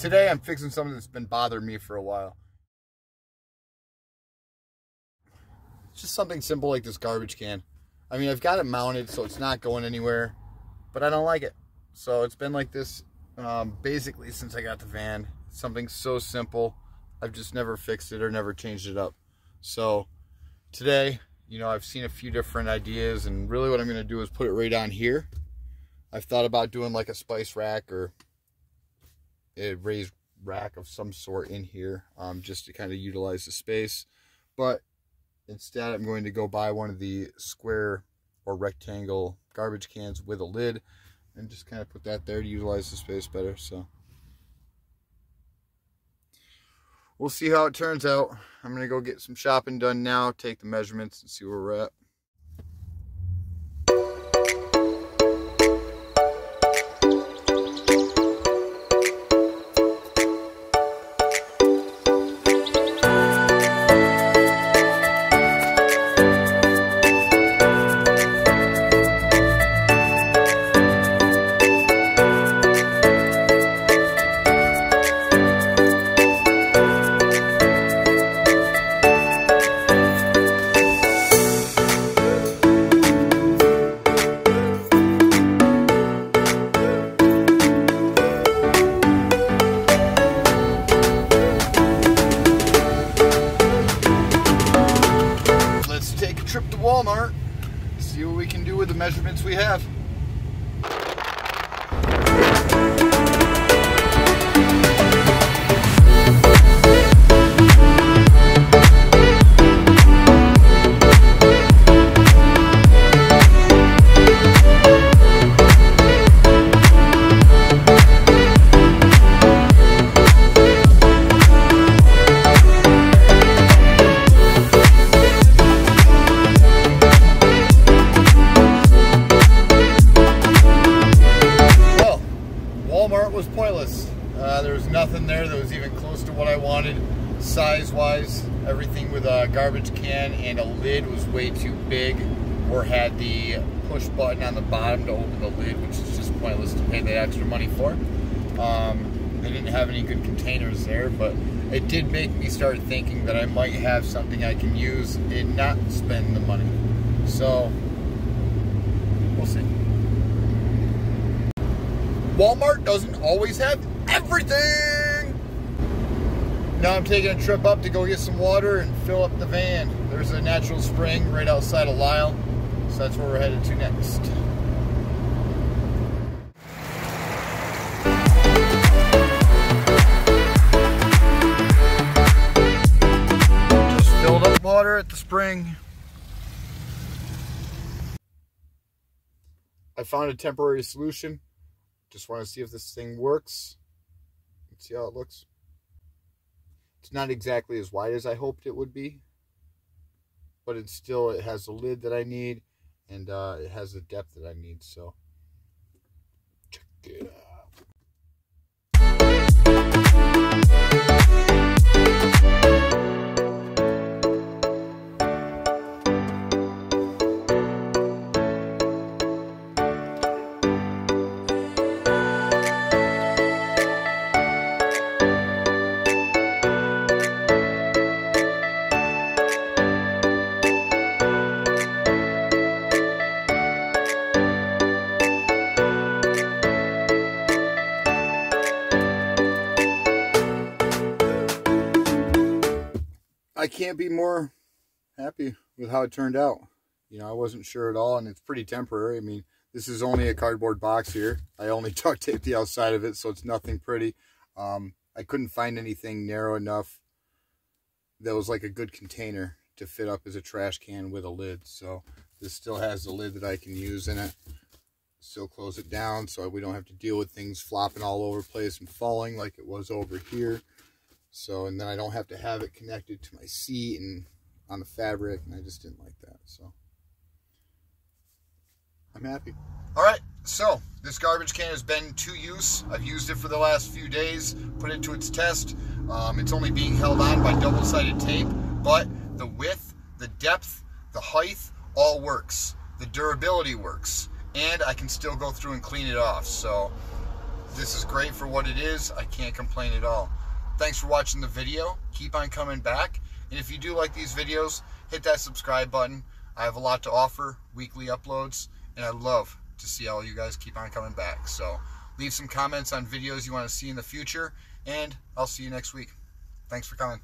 today I'm fixing something that's been bothering me for a while. It's just something simple like this garbage can. I mean, I've got it mounted so it's not going anywhere, but I don't like it. So it's been like this um, basically since I got the van. Something so simple. I've just never fixed it or never changed it up. So today, you know, I've seen a few different ideas and really what I'm going to do is put it right on here. I've thought about doing like a spice rack or a raised rack of some sort in here um, just to kind of utilize the space. But instead, I'm going to go buy one of the square or rectangle garbage cans with a lid and just kind of put that there to utilize the space better. So we'll see how it turns out. I'm going to go get some shopping done now, take the measurements and see where we're at. Measurements we have. Uh, there was nothing there that was even close to what I wanted. Size-wise, everything with a garbage can and a lid was way too big or had the push button on the bottom to open the lid, which is just pointless to pay that extra money for. Um, they didn't have any good containers there, but it did make me start thinking that I might have something I can use and not spend the money. So, we'll see. Walmart doesn't always have everything. Now I'm taking a trip up to go get some water and fill up the van. There's a natural spring right outside of Lyle, so that's where we're headed to next. Just up water at the spring. I found a temporary solution. Just want to see if this thing works. Let's see how it looks. It's not exactly as wide as I hoped it would be, but it's still, it has the lid that I need and uh, it has the depth that I need. So check it out. I can't be more happy with how it turned out. You know, I wasn't sure at all, and it's pretty temporary. I mean, this is only a cardboard box here. I only duct taped the outside of it, so it's nothing pretty. Um, I couldn't find anything narrow enough that was like a good container to fit up as a trash can with a lid. So this still has the lid that I can use in it. Still close it down so we don't have to deal with things flopping all over place and falling like it was over here. So, and then I don't have to have it connected to my seat and on the fabric, and I just didn't like that. So, I'm happy. All right, so this garbage can has been to use. I've used it for the last few days, put it to its test. Um, it's only being held on by double-sided tape, but the width, the depth, the height, all works. The durability works, and I can still go through and clean it off. So, this is great for what it is. I can't complain at all. Thanks for watching the video. Keep on coming back. And if you do like these videos, hit that subscribe button. I have a lot to offer, weekly uploads, and I love to see all you guys keep on coming back. So leave some comments on videos you want to see in the future, and I'll see you next week. Thanks for coming.